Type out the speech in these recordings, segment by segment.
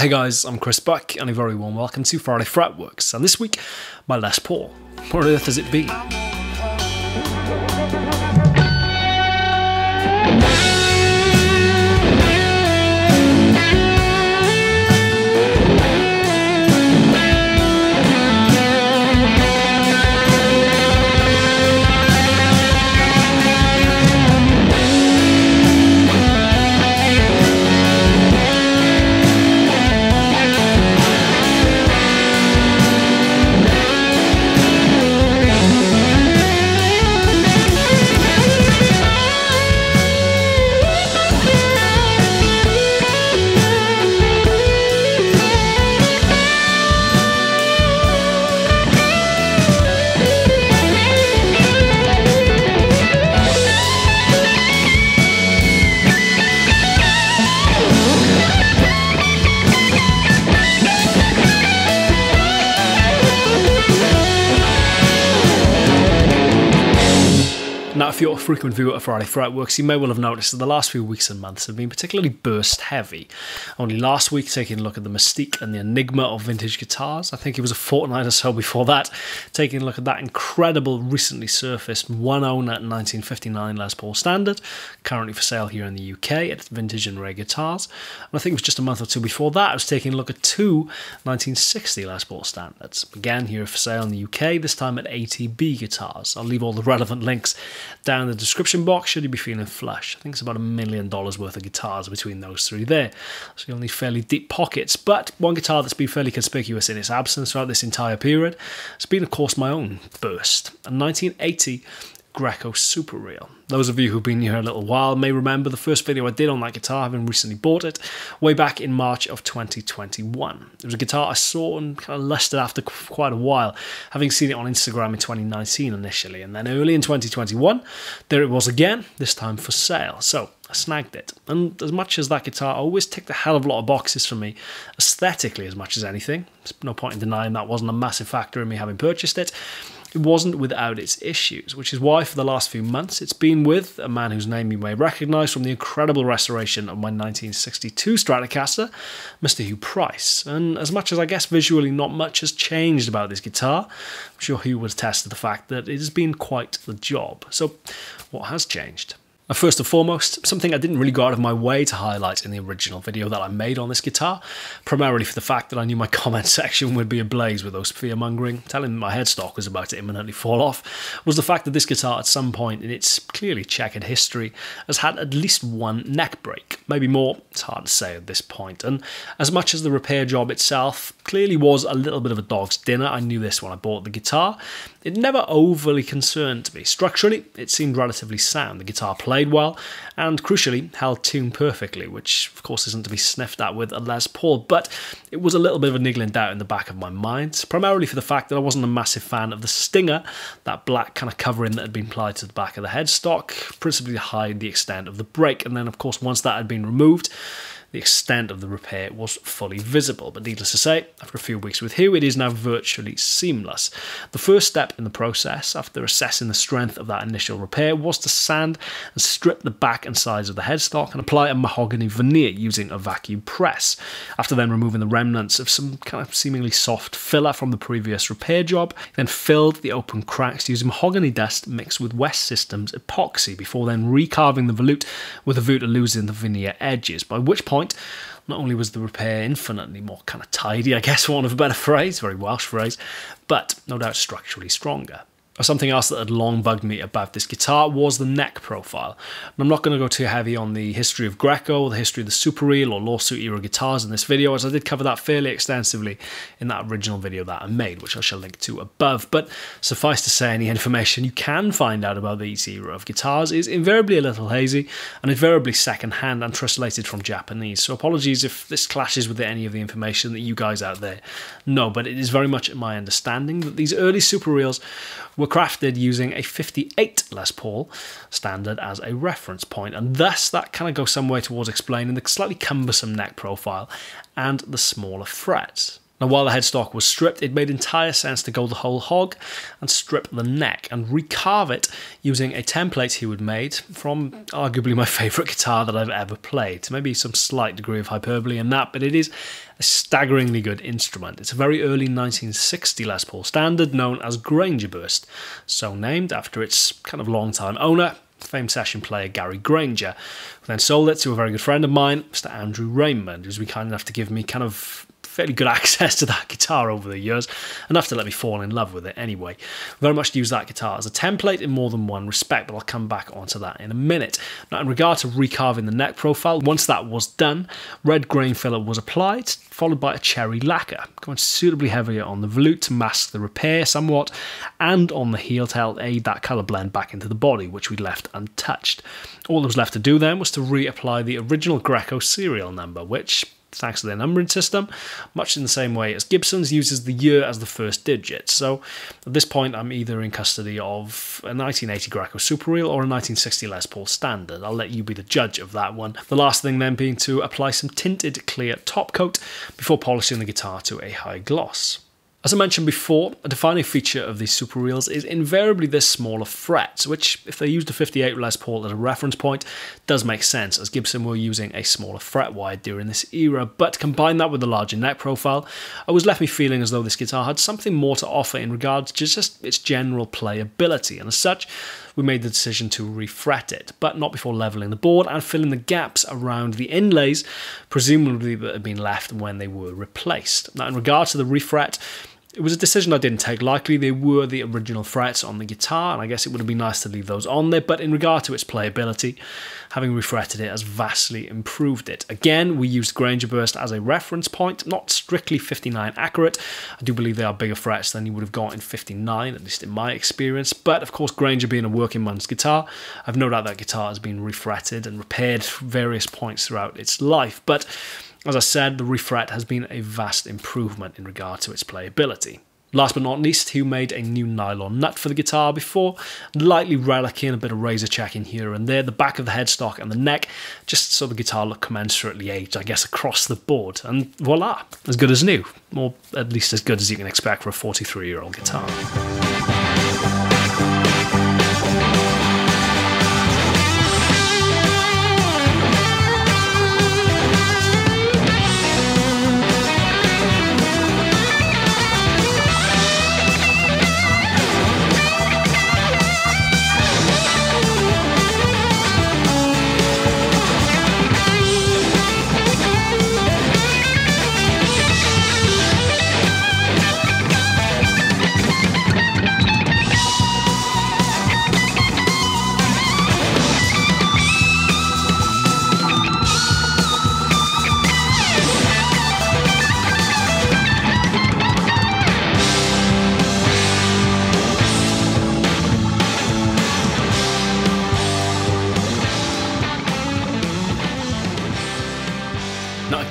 Hey guys, I'm Chris Buck, and a very warm welcome to Friday Fretworks. And this week, my Les Paul. What on earth has it been? Frequent viewer of Friday Fretworks, you may well have noticed that the last few weeks and months have been particularly burst heavy. Only last week, taking a look at the mystique and the enigma of vintage guitars. I think it was a fortnight or so before that, taking a look at that incredible, recently surfaced one owner 1959 Les Paul Standard, currently for sale here in the UK at Vintage and Rare Guitars. And I think it was just a month or two before that, I was taking a look at two 1960 Les Paul Standards. Again, here for sale in the UK, this time at ATB Guitars. I'll leave all the relevant links down the description box should you be feeling flush. I think it's about a million dollars worth of guitars between those three there. So you'll need fairly deep pockets. But one guitar that's been fairly conspicuous in its absence throughout this entire period has been, of course, my own burst. A 1980 Greco Super Real. Those of you who've been here a little while may remember the first video I did on that guitar, having recently bought it, way back in March of 2021. It was a guitar I saw and kind of lusted after quite a while, having seen it on Instagram in 2019 initially, and then early in 2021, there it was again, this time for sale. So I snagged it. And as much as that guitar always ticked a hell of a lot of boxes for me, aesthetically as much as anything, there's no point in denying that wasn't a massive factor in me having purchased it it wasn't without its issues, which is why for the last few months it's been with a man whose name you may recognise from the incredible restoration of my 1962 Stratocaster, Mr. Huw Price. And as much as I guess visually not much has changed about this guitar, I'm sure Huw would attest to the fact that it has been quite the job. So, what has changed? First and foremost, something I didn't really go out of my way to highlight in the original video that I made on this guitar, primarily for the fact that I knew my comment section would be ablaze with those fear-mongering, telling me my headstock was about to imminently fall off, was the fact that this guitar at some point in its clearly checkered history has had at least one neck break, maybe more, it's hard to say at this point, and as much as the repair job itself clearly was a little bit of a dog's dinner, I knew this when I bought the guitar, it never overly concerned me. Structurally, it seemed relatively sound. The guitar played well and, crucially, held tune perfectly, which, of course, isn't to be sniffed at with a Les Paul, but it was a little bit of a niggling doubt in the back of my mind, primarily for the fact that I wasn't a massive fan of the Stinger, that black kind of covering that had been applied to the back of the headstock, principally to hide the extent of the break. And then, of course, once that had been removed, the extent of the repair was fully visible. But needless to say, after a few weeks with Huw, it is now virtually seamless. The first step in the process, after assessing the strength of that initial repair, was to sand and strip the back and sides of the headstock and apply a mahogany veneer using a vacuum press. After then removing the remnants of some kind of seemingly soft filler from the previous repair job, then filled the open cracks using mahogany dust mixed with West Systems epoxy before then recarving the volute with a view losing the veneer edges, by which point point, not only was the repair infinitely more kind of tidy, I guess, for want of a better phrase, very Welsh phrase, but no doubt structurally stronger. Something else that had long bugged me about this guitar was the neck profile. And I'm not going to go too heavy on the history of Greco, the history of the Super Real or lawsuit era guitars in this video, as I did cover that fairly extensively in that original video that I made, which I shall link to above. But suffice to say, any information you can find out about the era of guitars is invariably a little hazy and invariably second-hand and translated from Japanese. So apologies if this clashes with any of the information that you guys out there know, but it is very much my understanding that these early Super Reals were crafted using a 58 Les Paul standard as a reference point, and thus that kind of goes some way towards explaining the slightly cumbersome neck profile and the smaller frets. Now, while the headstock was stripped, it made entire sense to go the whole hog and strip the neck and recarve it using a template he would made from arguably my favourite guitar that I've ever played. Maybe some slight degree of hyperbole in that, but it is a staggeringly good instrument. It's a very early 1960 Les Paul standard known as Grangerburst, so named after its kind of long-time owner, famed session player Gary Granger, who then sold it to a very good friend of mine, Mr. Andrew Raymond, who's been kind enough to give me kind of fairly good access to that guitar over the years, enough to let me fall in love with it anyway. Very much use that guitar as a template in more than one respect, but I'll come back onto that in a minute. Now, in regard to recarving the neck profile, once that was done, red grain filler was applied, followed by a cherry lacquer, going suitably heavier on the volute to mask the repair somewhat, and on the heel to help aid that colour blend back into the body, which we'd left untouched. All that was left to do then was to reapply the original Greco serial number, which thanks to their numbering system, much in the same way as Gibson's uses the year as the first digit. So at this point, I'm either in custody of a 1980 Greco Super Real or a 1960 Les Paul Standard. I'll let you be the judge of that one. The last thing then being to apply some tinted clear top coat before polishing the guitar to a high gloss. As I mentioned before, a defining feature of these Super Reals is invariably this smaller frets, which, if they used a 58 Les Paul as a reference point, does make sense, as Gibson were using a smaller fret wide during this era. But combine that with the larger neck profile, I was left me feeling as though this guitar had something more to offer in regards to just its general playability, and as such, we made the decision to refret it, but not before leveling the board and filling the gaps around the inlays, presumably that had been left when they were replaced. Now, in regard to the refret, it was a decision I didn't take lightly. They were the original frets on the guitar, and I guess it would have been nice to leave those on there. But in regard to its playability, having refretted it has vastly improved it. Again, we used Grangerburst as a reference point, not strictly 59 accurate. I do believe they are bigger frets than you would have got in 59, at least in my experience. But of course, Granger being a working man's guitar, I've no doubt that guitar has been refretted and repaired various points throughout its life. But as I said, the refret has been a vast improvement in regard to its playability. Last but not least, Huw made a new nylon nut for the guitar before, lightly relicking a bit of razor checking here and there, the back of the headstock and the neck, just so the guitar looked commensurately aged, I guess, across the board. And voila, as good as new, or at least as good as you can expect for a 43 year old guitar.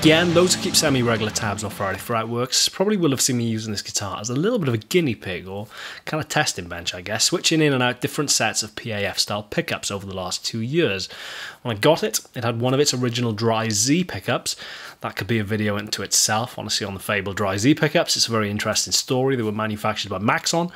Again, those who keep semi-regular tabs on Friday Fretworks probably will have seen me using this guitar as a little bit of a guinea pig or kind of testing bench, I guess, switching in and out different sets of PAF style pickups over the last two years. When I got it, it had one of its original Dry Z pickups. That could be a video into itself, honestly, on the Fable Dry Z pickups. It's a very interesting story. They were manufactured by Maxon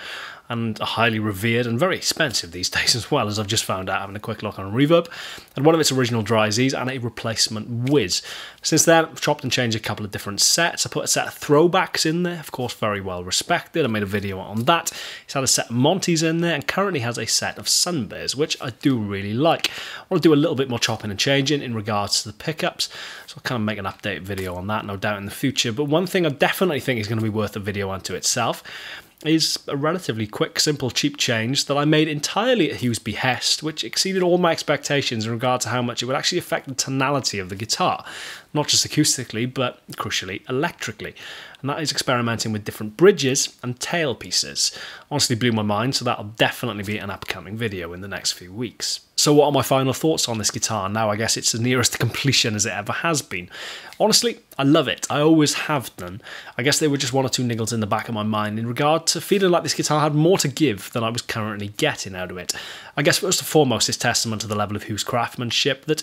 and highly revered and very expensive these days as well, as I've just found out having a quick look on Reverb, and one of its original dry Zs and a replacement Wizz. Since then, I've chopped and changed a couple of different sets. I put a set of Throbaks in there, of course, very well respected. I made a video on that. He's had a set of Monties in there and currently has a set of Sunbears, which I do really like. I want to do a little bit more chopping and changing in regards to the pickups, so I'll kind of make an update video on that, no doubt, in the future. But one thing I definitely think is going to be worth a video unto itself is a relatively quick, simple, cheap change that I made entirely at Huw's behest, which exceeded all my expectations in regard to how much it would actually affect the tonality of the guitar, not just acoustically, but crucially electrically. And that is experimenting with different bridges and tailpieces. Honestly blew my mind, so that'll definitely be an upcoming video in the next few weeks. So what are my final thoughts on this guitar? Now I guess it's as nearest to completion as it ever has been. Honestly, I love it. I always have done. I guess there were just one or two niggles in the back of my mind in regard to feeling like this guitar had more to give than I was currently getting out of it. I guess first and foremost it's testament to the level of Huw's craftsmanship that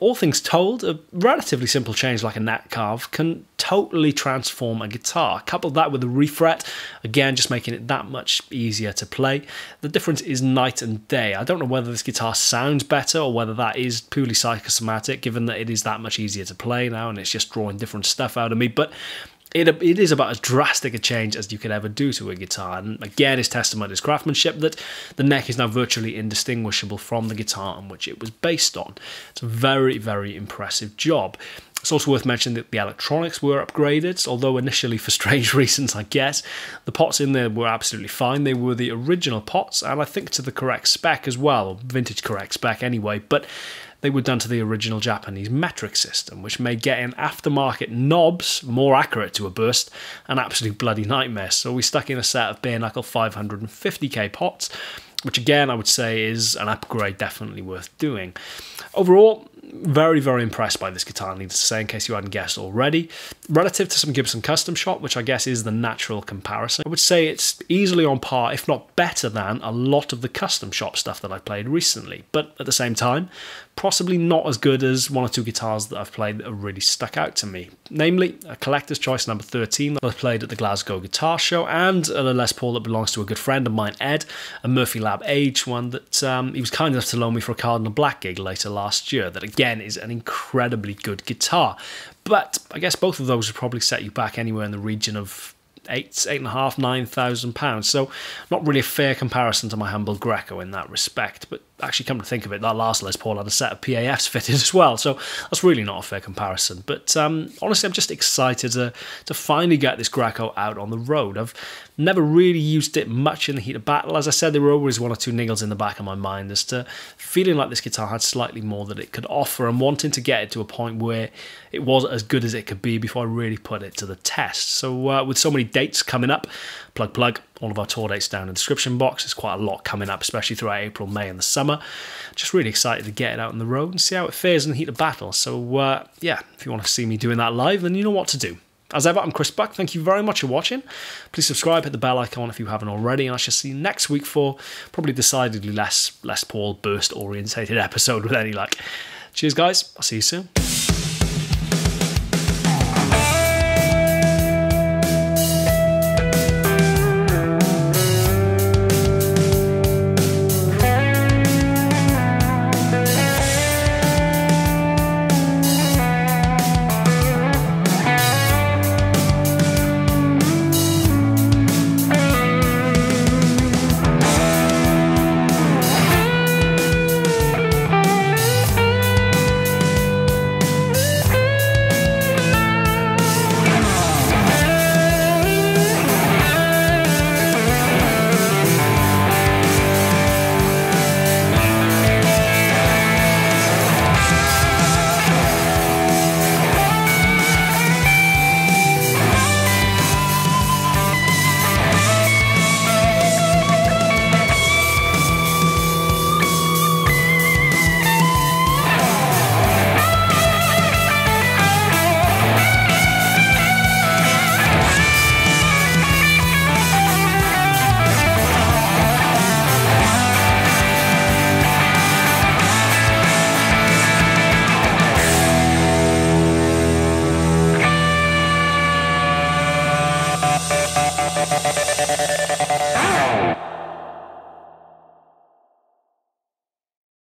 all things told, a relatively simple change like a neck carve can totally transform a guitar. Couple that with a refret, again, just making it that much easier to play. The difference is night and day. I don't know whether this guitar sounds better or whether that is purely psychosomatic, given that it is that much easier to play now and it's just drawing different stuff out of me. But it, it is about as drastic a change as you could ever do to a guitar. And again, it's testament to its craftsmanship that the neck is now virtually indistinguishable from the guitar on which it was based on. It's a very, very impressive job. It's also worth mentioning that the electronics were upgraded, although initially for strange reasons, I guess. The pots in there were absolutely fine. They were the original pots, and I think to the correct spec as well, vintage correct spec anyway. But they were done to the original Japanese metric system, which made getting aftermarket knobs more accurate to a burst an absolute bloody nightmare. So we stuck in a set of bare knuckle 550k pots, which again I would say is an upgrade definitely worth doing. Overall, very, very impressed by this guitar, needless to say, in case you hadn't guessed already. Relative to some Gibson Custom Shop, which I guess is the natural comparison, I would say it's easily on par, if not better than, a lot of the Custom Shop stuff that I've played recently. But at the same time, possibly not as good as one or two guitars that I've played that have really stuck out to me. Namely, a Collector's Choice number 13 that I played at the Glasgow Guitar Show, and a Les Paul that belongs to a good friend of mine, Ed, a Murphy Lab Age one that um, he was kind enough to loan me for a Cardinal Black gig later last year, that again is an incredibly good guitar. But I guess both of those would probably set you back anywhere in the region of eight, eight and a half, nine thousand pounds. So not really a fair comparison to my humble Greco in that respect. But actually, come to think of it, that last Les Paul had a set of PAFs fitted as well. So that's really not a fair comparison. But um, honestly, I'm just excited to to finally get this Greco out on the road. I've never really used it much in the heat of battle. As I said, there were always one or two niggles in the back of my mind as to feeling like this guitar had slightly more that it could offer and wanting to get it to a point where it was as good as it could be before I really put it to the test. So uh, with so many dates coming up, plug plug, all of our tour dates down in the description box. There's quite a lot coming up, especially throughout April, May, and the summer. Just really excited to get it out on the road and see how it fares in the heat of battle. So uh, yeah, if you want to see me doing that live, then you know what to do. As ever, I'm Chris Buck. Thank you very much for watching. Please subscribe, hit the bell icon if you haven't already, and I shall see you next week for probably decidedly less less Paul burst orientated episode with any luck. Cheers, guys. I'll see you soon.